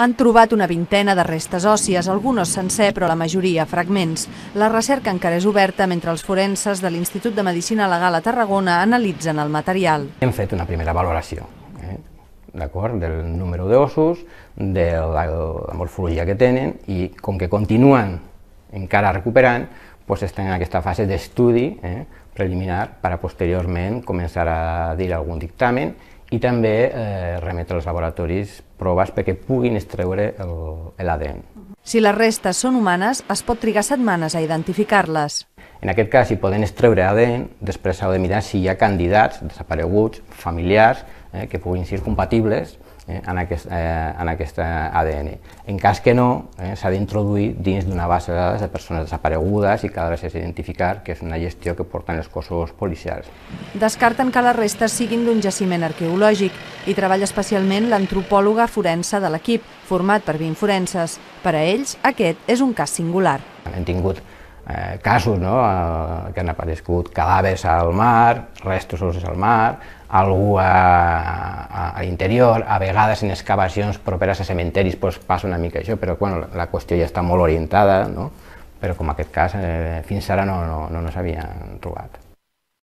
Han trobat una vintena de restes òssies, algunos sencer, però la majoria fragments. La recerca encara és oberta mentre els forenses de l'Institut de Medicina Legal a Tarragona analitzen el material. Hem fet una primera valoració, eh? d'acord, del número d'ossos, de la, la morfologia que tenen i com que continuen encara recuperant, doncs estem en aquesta fase d'estudi eh, preliminar per a posteriorment començar a dir algun dictamen i també eh, remetre als laboratoris proves perquè puguin extreure l'ADN. Si les restes són humanes, es pot trigar setmanes a identificar-les. En aquest cas, si poden extreure ADN, després s'ha de mirar si hi ha candidats desapareguts, familiars, eh, que puguin ser compatibles eh, en, aquest, eh, en aquest ADN. En cas que no, eh, s'ha d'introduir dins d'una base de dades de persones desaparegudes i cada vegada identificar, que és una gestió que porten els cossos policials. Descarten que les restes siguin d'un jaciment arqueològic i treballa especialment l'antropòloga forense de l'equip, format per 20 forenses. Per a ells, aquest és un cas singular. Hem tingut eh, casos no? eh, que han aparegut cadàvers al mar, restos ossos al mar, algú a, a, a l'interior, a vegades en excavacions properes a cementeris pues, passa una mica això, però bueno, la qüestió ja està molt orientada, no? però com aquest cas eh, fins ara no, no, no, no s'havien trobat.